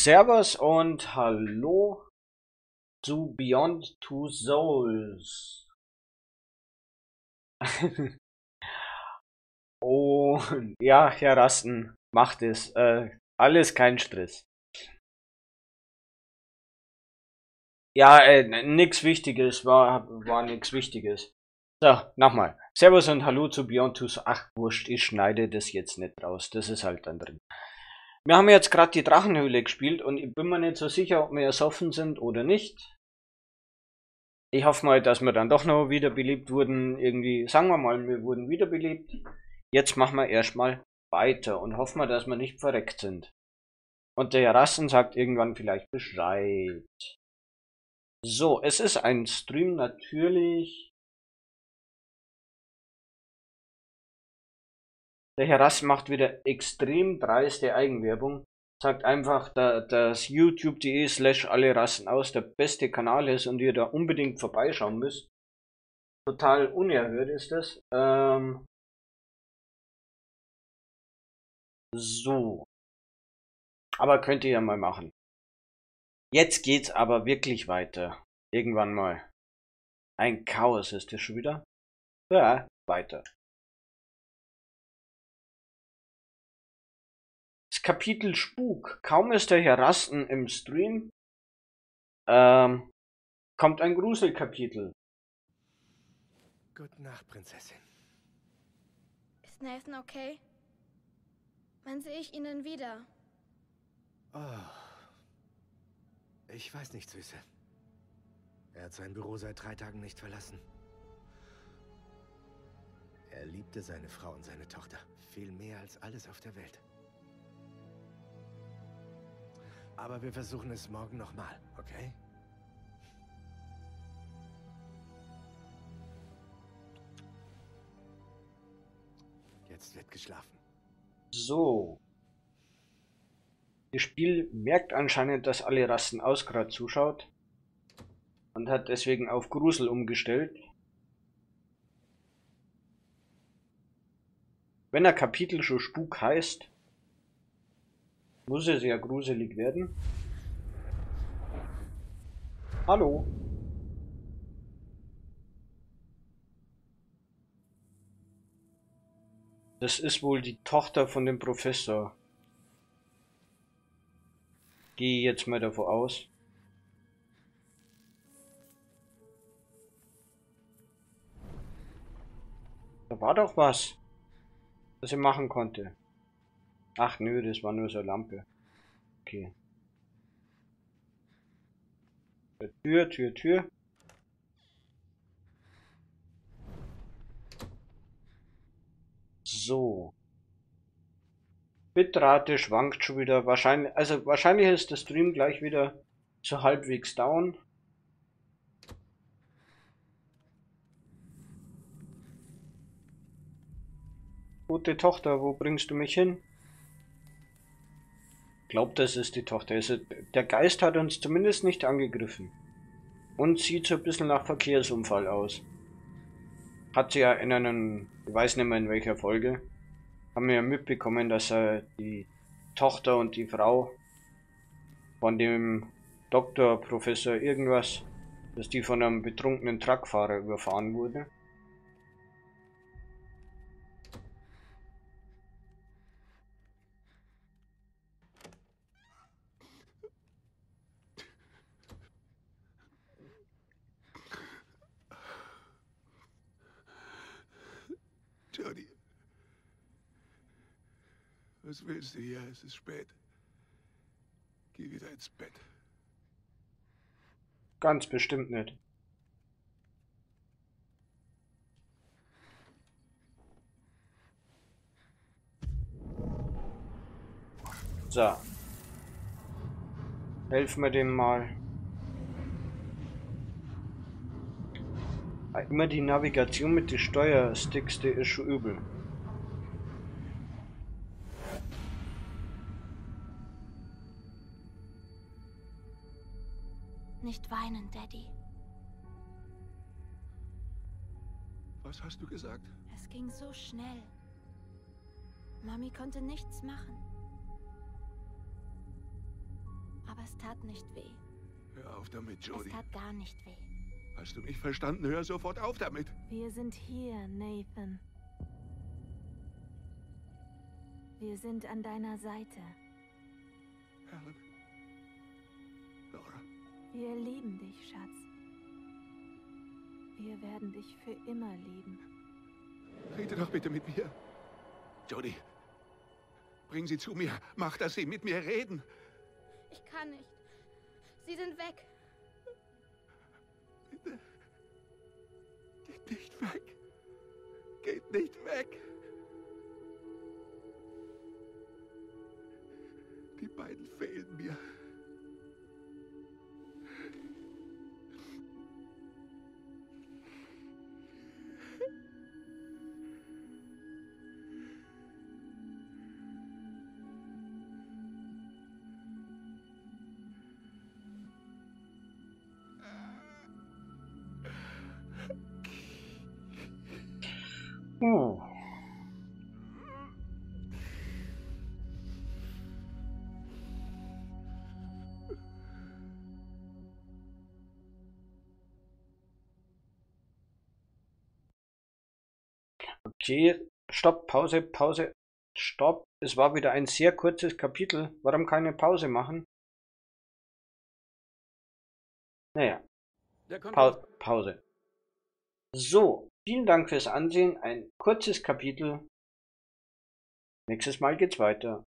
Servus und hallo zu Beyond Two Souls. und ja, Herr Rasten, macht es. Äh, alles kein Stress. Ja, äh, nix Wichtiges, war, war nix Wichtiges. So, nochmal. Servus und hallo zu Beyond Two Souls. Ach, wurscht, ich schneide das jetzt nicht raus. Das ist halt dann drin. Wir haben jetzt gerade die Drachenhöhle gespielt und ich bin mir nicht so sicher, ob wir ersoffen sind oder nicht. Ich hoffe mal, dass wir dann doch noch wiederbelebt wurden. Irgendwie, sagen wir mal, wir wurden wiederbelebt. Jetzt machen wir erstmal weiter und hoffen wir, dass wir nicht verreckt sind. Und der Rassen sagt irgendwann vielleicht Bescheid. So, es ist ein Stream natürlich Der Herr Rass macht wieder extrem dreiste Eigenwerbung. Sagt einfach, da, dass youtube.de slash alle Rassen aus der beste Kanal ist und ihr da unbedingt vorbeischauen müsst. Total unerhört ist das. Ähm so. Aber könnt ihr ja mal machen. Jetzt geht's aber wirklich weiter. Irgendwann mal. Ein Chaos ist das schon wieder. Ja, weiter. Kapitel Spuk. Kaum ist der Herr Rasten im Stream, ähm, kommt ein Gruselkapitel. Gute Nacht, Prinzessin. Ist Nathan okay? Wann sehe ich ihn denn wieder? Oh. Ich weiß nicht, Süße. Er hat sein Büro seit drei Tagen nicht verlassen. Er liebte seine Frau und seine Tochter viel mehr als alles auf der Welt. Aber wir versuchen es morgen nochmal, okay? Jetzt wird geschlafen. So. Das Spiel merkt anscheinend, dass alle Rassen aus gerade zuschaut. Und hat deswegen auf Grusel umgestellt. Wenn ein Kapitel schon Spuk heißt, muss es ja gruselig werden. Hallo. Das ist wohl die Tochter von dem Professor. Gehe jetzt mal davon aus. Da war doch was, was er machen konnte. Ach nö, das war nur so eine Lampe. Okay. Tür, Tür, Tür. So. Bitrate schwankt schon wieder. Wahrscheinlich, also wahrscheinlich ist der Stream gleich wieder so halbwegs down. Gute Tochter, wo bringst du mich hin? Glaubt, das ist die Tochter. Also, der Geist hat uns zumindest nicht angegriffen. Und sieht so ein bisschen nach Verkehrsunfall aus. Hat sie ja in einem, ich weiß nicht mehr in welcher Folge, haben wir ja mitbekommen, dass er die Tochter und die Frau von dem Doktor, Professor irgendwas, dass die von einem betrunkenen Truckfahrer überfahren wurde. Was willst du hier? Es ist spät. Geh wieder ins Bett. Ganz bestimmt nicht. So. Helfen wir dem mal. Immer die Navigation mit den Steuersticks, die ist schon übel. Nicht weinen, Daddy. Was hast du gesagt? Es ging so schnell. Mami konnte nichts machen. Aber es tat nicht weh. Hör auf damit, Es Jody. tat gar nicht weh. Hast du mich verstanden? Hör sofort auf damit. Wir sind hier, Nathan. Wir sind an deiner Seite. Wir lieben dich, Schatz. Wir werden dich für immer lieben. Rede doch bitte mit mir. Jody. Bring sie zu mir. Mach, dass sie mit mir reden. Ich kann nicht. Sie sind weg. Bitte. Geht nicht weg. Geht nicht weg. Die beiden fehlen mir. Hm. Okay, stopp, Pause, Pause, stopp. Es war wieder ein sehr kurzes Kapitel. Warum keine Pause machen? Naja, Pa Pause. So, vielen Dank fürs Ansehen. Ein kurzes Kapitel. Nächstes Mal geht's weiter.